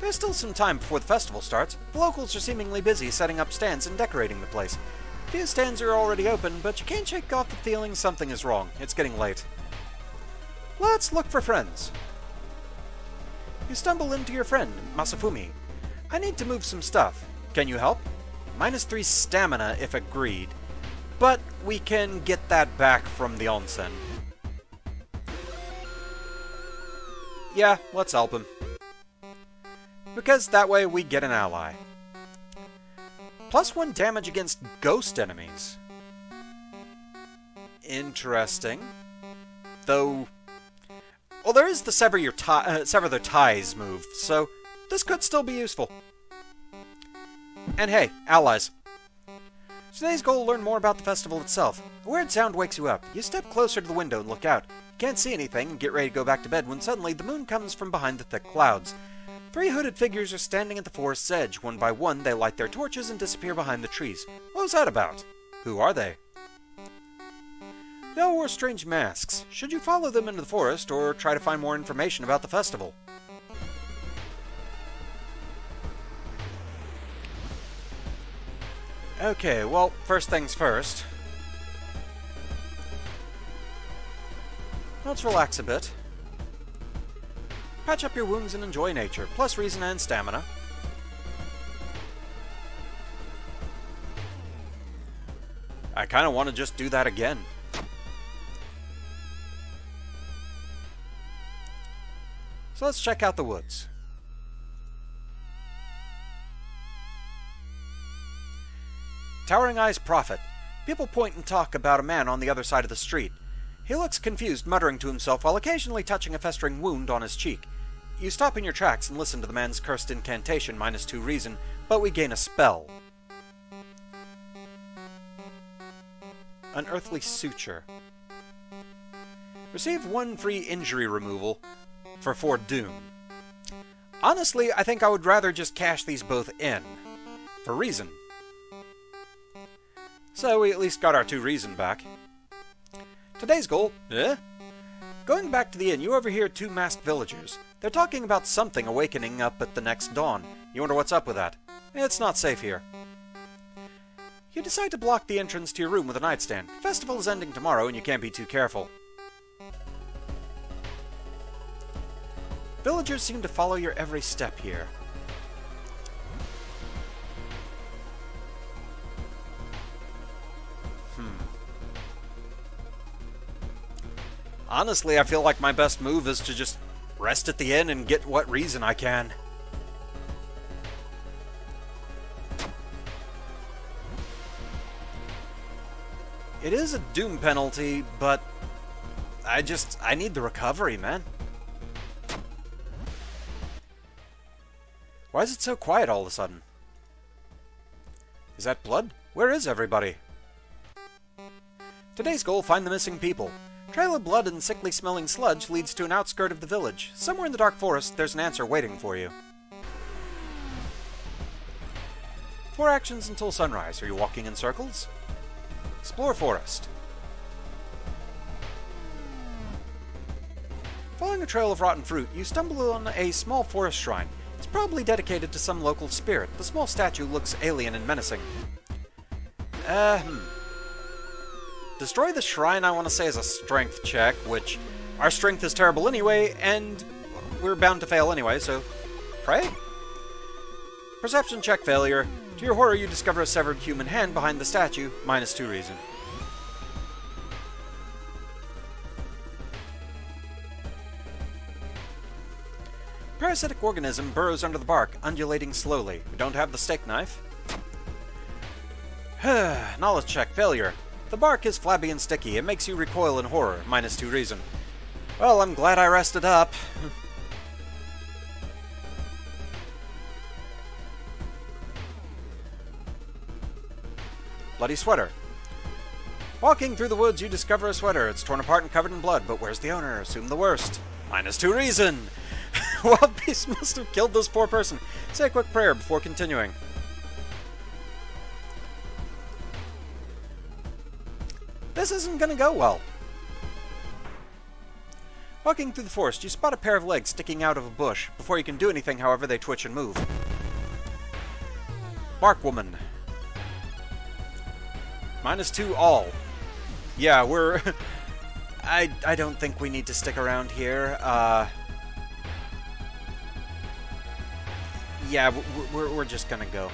There's still some time before the festival starts. The locals are seemingly busy setting up stands and decorating the place. A few stands are already open, but you can't shake off the feeling something is wrong. It's getting late. Let's look for friends. You stumble into your friend, Masafumi. I need to move some stuff. Can you help? Minus three stamina if agreed. But we can get that back from the onsen. Yeah, let's help him. Because that way we get an ally. Plus one damage against ghost enemies. Interesting. Though... Well, there is the sever, your ti- uh, sever their ties move, so this could still be useful. And hey, allies. Today's goal learn more about the festival itself. A weird sound wakes you up. You step closer to the window and look out. You can't see anything and get ready to go back to bed when suddenly the moon comes from behind the thick clouds. Three hooded figures are standing at the forest's edge. One by one, they light their torches and disappear behind the trees. What was that about? Who are they? They all wore strange masks. Should you follow them into the forest or try to find more information about the festival? Okay, well, first things first. Let's relax a bit. Patch up your wounds and enjoy nature, plus reason and stamina. I kind of want to just do that again. So let's check out the woods. Towering Eyes Prophet. People point and talk about a man on the other side of the street. He looks confused, muttering to himself while occasionally touching a festering wound on his cheek. You stop in your tracks and listen to the man's cursed incantation minus two reason, but we gain a spell. Unearthly Suture. Receive one free injury removal for four doom. Honestly, I think I would rather just cash these both in. For reason. So we at least got our two reason back. Today's goal, eh? Going back to the inn, you overhear two masked villagers. They're talking about something awakening up at the next dawn. You wonder what's up with that. It's not safe here. You decide to block the entrance to your room with a nightstand. Festival is ending tomorrow and you can't be too careful. Villagers seem to follow your every step here. Honestly, I feel like my best move is to just rest at the inn and get what reason I can. It is a doom penalty, but I just, I need the recovery, man. Why is it so quiet all of a sudden? Is that blood? Where is everybody? Today's goal, find the missing people. Trail of blood and sickly smelling sludge leads to an outskirt of the village. Somewhere in the dark forest, there's an answer waiting for you. Four actions until sunrise. Are you walking in circles? Explore forest. Following a trail of rotten fruit, you stumble on a small forest shrine. It's probably dedicated to some local spirit. The small statue looks alien and menacing. Uh, hmm. Destroy the shrine, I want to say, is a strength check, which our strength is terrible anyway, and we're bound to fail anyway, so pray? Perception check failure. To your horror, you discover a severed human hand behind the statue, minus two reason. Parasitic organism burrows under the bark, undulating slowly. We don't have the steak knife. Knowledge check failure. The bark is flabby and sticky. It makes you recoil in horror, minus two reason. Well, I'm glad I rested up. Bloody sweater. Walking through the woods, you discover a sweater. It's torn apart and covered in blood, but where's the owner? Assume the worst. Minus two reason. Wild Beast must have killed this poor person. Say a quick prayer before continuing. This isn't gonna go well. Walking through the forest, you spot a pair of legs sticking out of a bush. Before you can do anything, however, they twitch and move. Bark Woman. Minus two all. Yeah, we're... I, I don't think we need to stick around here. Uh... Yeah, we're, we're just gonna go.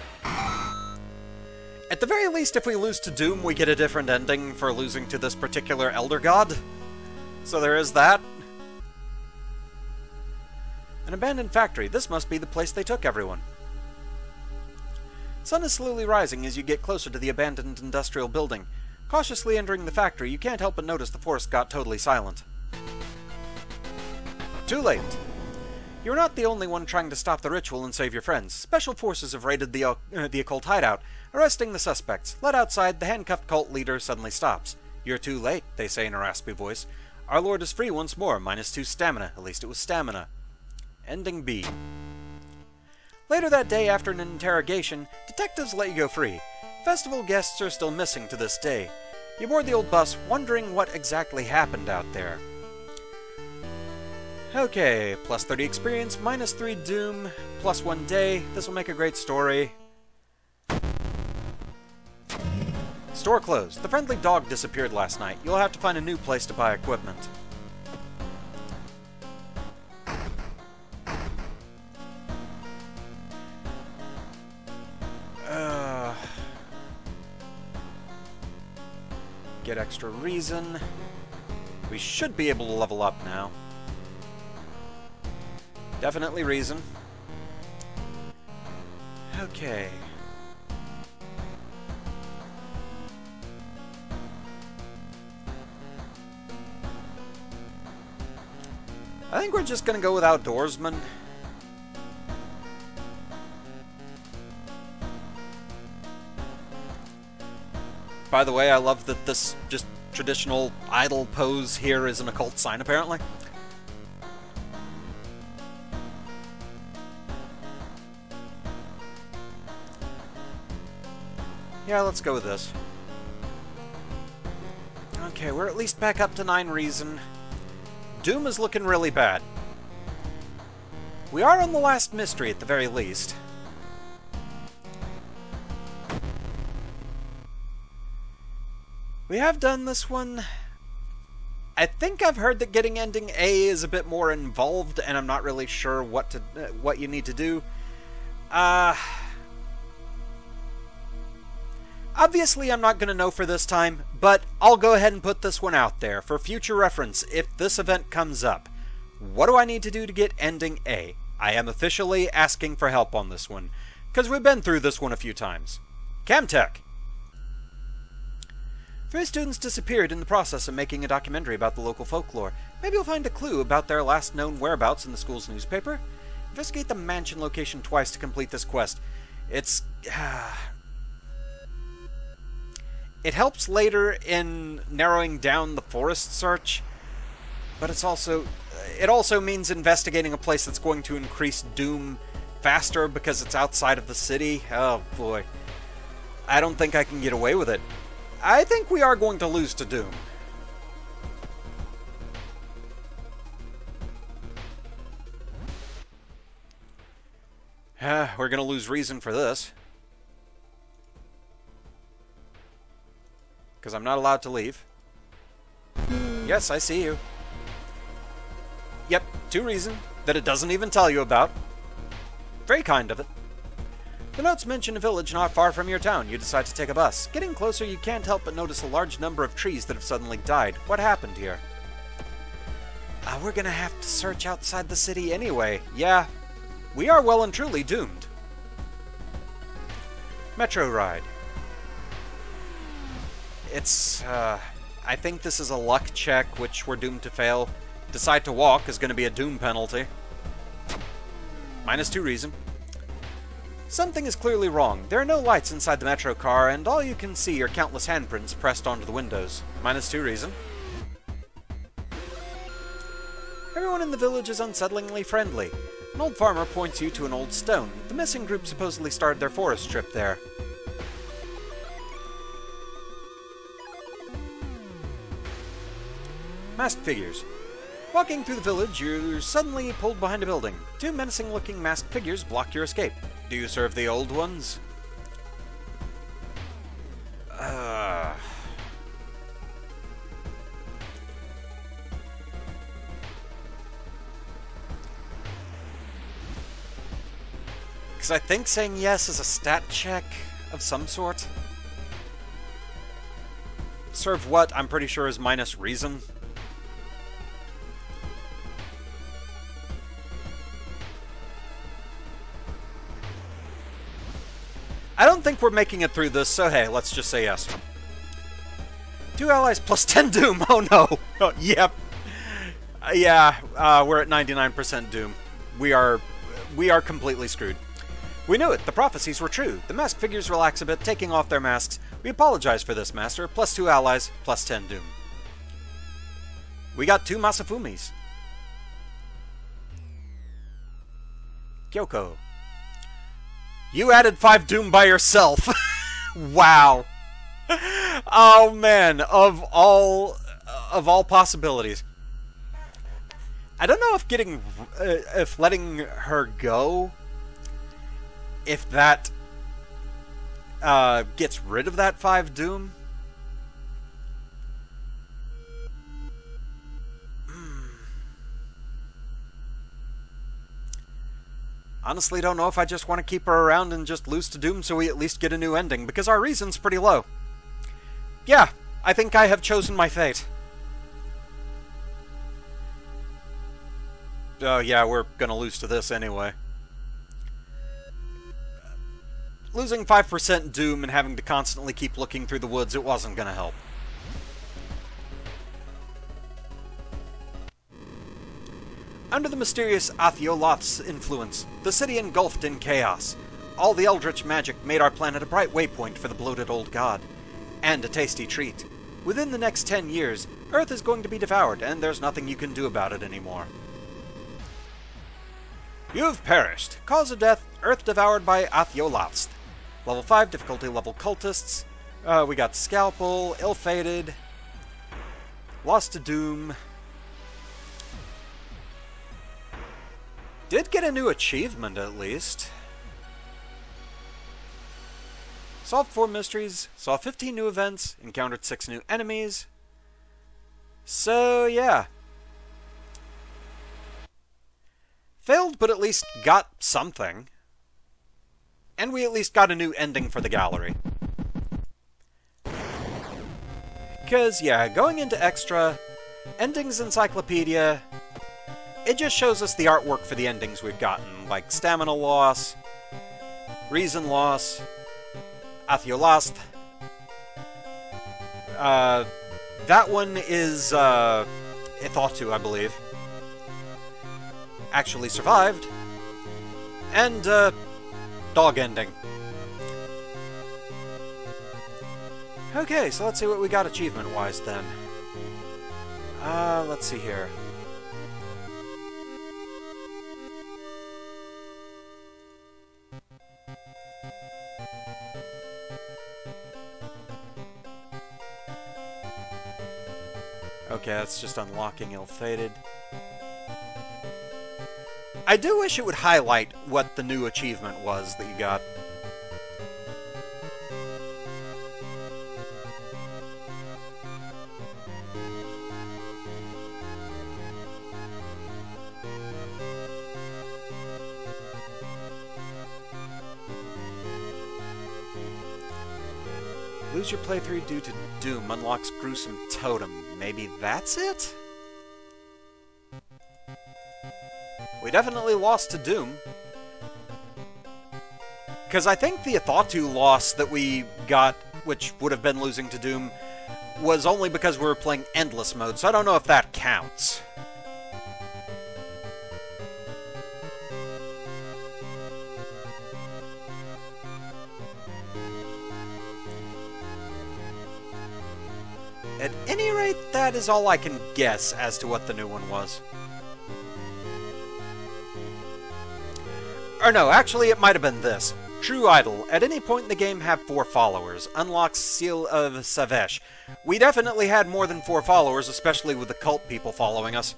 At the very least, if we lose to Doom, we get a different ending for losing to this particular Elder God. So there is that. An abandoned factory. This must be the place they took everyone. Sun is slowly rising as you get closer to the abandoned industrial building. Cautiously entering the factory, you can't help but notice the forest got totally silent. Too late. You're not the only one trying to stop the ritual and save your friends. Special forces have raided the, uh, the occult hideout, arresting the suspects. Let outside, the handcuffed cult leader suddenly stops. You're too late, they say in a raspy voice. Our lord is free once more, minus two stamina. At least it was stamina. Ending B. Later that day, after an interrogation, detectives let you go free. Festival guests are still missing to this day. You board the old bus, wondering what exactly happened out there. Okay, plus 30 experience, minus 3 doom, plus 1 day. This will make a great story. Store closed. The friendly dog disappeared last night. You'll have to find a new place to buy equipment. get extra reason. We should be able to level up now. Definitely reason. Okay. I think we're just gonna go with Outdoorsman. By the way, I love that this just traditional idol pose here is an occult sign, apparently. Yeah, let's go with this. Okay, we're at least back up to 9 reason. Doom is looking really bad. We are on the last mystery at the very least. We have done this one. I think I've heard that getting ending A is a bit more involved, and I'm not really sure what to uh, what you need to do. Uh, obviously, I'm not going to know for this time, but I'll go ahead and put this one out there for future reference if this event comes up. What do I need to do to get ending A? I am officially asking for help on this one, because we've been through this one a few times. Camtech, Three students disappeared in the process of making a documentary about the local folklore. Maybe you'll find a clue about their last known whereabouts in the school's newspaper. Investigate the mansion location twice to complete this quest. It's... Ah, it helps later in narrowing down the forest search, but it's also... It also means investigating a place that's going to increase doom faster because it's outside of the city. Oh boy. I don't think I can get away with it. I think we are going to lose to Doom. We're going to lose reason for this. Because I'm not allowed to leave. Yes, I see you. Yep, two reason that it doesn't even tell you about. Very kind of it. The notes mention a village not far from your town. You decide to take a bus. Getting closer, you can't help but notice a large number of trees that have suddenly died. What happened here? Uh, we're gonna have to search outside the city anyway. Yeah, we are well and truly doomed. Metro ride. It's, uh, I think this is a luck check, which we're doomed to fail. Decide to walk is going to be a doom penalty. Minus two reason. Something is clearly wrong. There are no lights inside the Metro car, and all you can see are countless handprints pressed onto the windows. Minus two reason. Everyone in the village is unsettlingly friendly. An old farmer points you to an old stone. The missing group supposedly started their forest trip there. Masked figures. Walking through the village, you're suddenly pulled behind a building. Two menacing looking masked figures block your escape. Do you serve the old ones? Uh... Because I think saying yes is a stat check of some sort. Serve what, I'm pretty sure is minus reason. We're making it through this, so hey, let's just say yes. Two allies plus 10 Doom! Oh no! Oh, yep. Uh, yeah, uh, we're at 99% Doom. We are... we are completely screwed. We knew it, the prophecies were true. The masked figures relax a bit, taking off their masks. We apologize for this, Master. Plus two allies, plus 10 Doom. We got two Masafumis. Kyoko. You added five Doom by yourself. wow. Oh man, of all of all possibilities. I don't know if getting uh, if letting her go if that uh, gets rid of that 5 Doom. Honestly, don't know if I just want to keep her around and just lose to Doom so we at least get a new ending, because our reason's pretty low. Yeah, I think I have chosen my fate. Oh, yeah, we're gonna lose to this anyway. Losing 5% Doom and having to constantly keep looking through the woods, it wasn't gonna help. Under the mysterious Athioloth's influence, the city engulfed in chaos. All the eldritch magic made our planet a bright waypoint for the bloated old god. And a tasty treat. Within the next ten years, Earth is going to be devoured, and there's nothing you can do about it anymore. You've perished. Cause of death, Earth devoured by Athioloth. Level 5, difficulty level cultists. Uh, we got Scalpel, Ill-Fated, Lost to Doom, Did get a new achievement, at least. Solved 4 mysteries, saw 15 new events, encountered 6 new enemies. So, yeah. Failed, but at least got something. And we at least got a new ending for the gallery. Because, yeah, going into Extra, Endings Encyclopedia, it just shows us the artwork for the endings we've gotten, like stamina loss, reason loss, Athioloth. Uh, that one is uh, Ithotu, I believe. Actually survived. And uh, dog ending. Okay, so let's see what we got achievement-wise then. Uh, let's see here. Okay, that's just unlocking ill-fated. I do wish it would highlight what the new achievement was that you got. Playthrough due to Doom unlocks Gruesome Totem. Maybe that's it? We definitely lost to Doom. Because I think the Ithotu loss that we got, which would have been losing to Doom, was only because we were playing Endless mode, so I don't know if that counts. That is all I can guess as to what the new one was. Or no, actually it might have been this. True Idol. At any point in the game, have four followers. Unlocks Seal of Savesh. We definitely had more than four followers, especially with the cult people following us.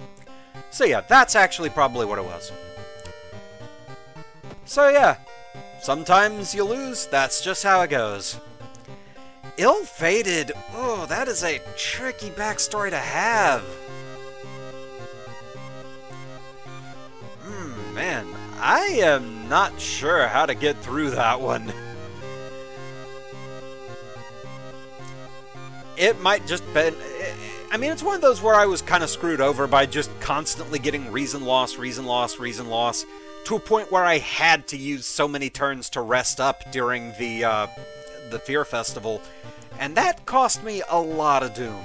So yeah, that's actually probably what it was. So yeah, sometimes you lose, that's just how it goes. Ill-fated, oh, that is a tricky backstory to have. Hmm, man, I am not sure how to get through that one. It might just been. I mean, it's one of those where I was kind of screwed over by just constantly getting reason loss, reason loss, reason loss, to a point where I had to use so many turns to rest up during the uh, the Fear Festival, and that cost me a lot of doom.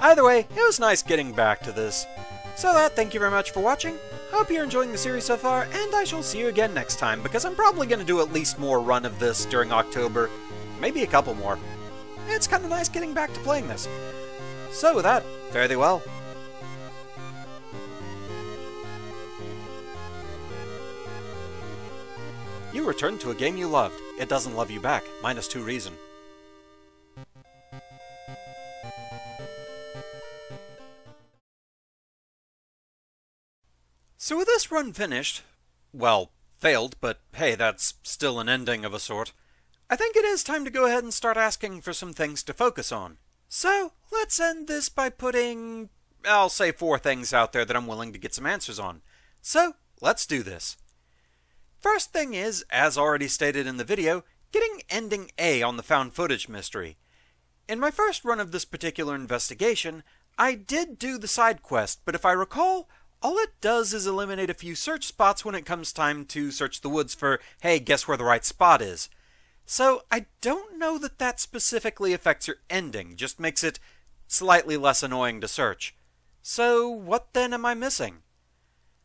Either way, it was nice getting back to this. So that, thank you very much for watching. Hope you're enjoying the series so far, and I shall see you again next time, because I'm probably going to do at least more run of this during October. Maybe a couple more. It's kind of nice getting back to playing this. So with that, fare thee well. You returned to a game you loved. It doesn't love you back. Minus two reason. So with this run finished, well, failed, but hey, that's still an ending of a sort, I think it is time to go ahead and start asking for some things to focus on. So, let's end this by putting, I'll say four things out there that I'm willing to get some answers on. So, let's do this. First thing is, as already stated in the video, getting ending A on the found footage mystery. In my first run of this particular investigation, I did do the side quest, but if I recall, all it does is eliminate a few search spots when it comes time to search the woods for, hey, guess where the right spot is. So I don't know that that specifically affects your ending, just makes it slightly less annoying to search. So what then am I missing?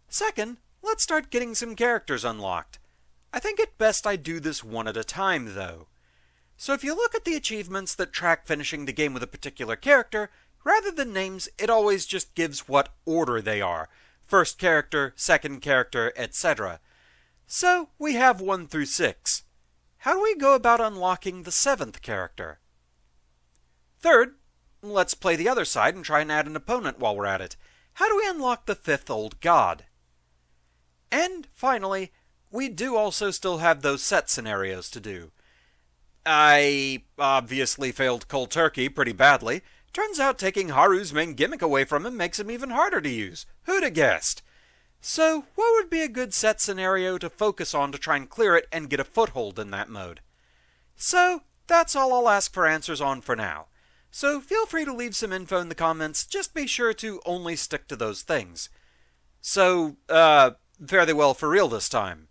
Second, let's start getting some characters unlocked. I think it best I do this one at a time, though. So if you look at the achievements that track finishing the game with a particular character, rather than names, it always just gives what order they are, first character, second character, etc. So we have 1 through 6. How do we go about unlocking the seventh character? Third, let's play the other side and try and add an opponent while we're at it. How do we unlock the fifth old god? And finally, we do also still have those set scenarios to do. I obviously failed cold turkey pretty badly, Turns out taking Haru's main gimmick away from him makes him even harder to use. Who'd have guessed? So, what would be a good set scenario to focus on to try and clear it and get a foothold in that mode? So, that's all I'll ask for answers on for now. So, feel free to leave some info in the comments, just be sure to only stick to those things. So, uh, thee well for real this time.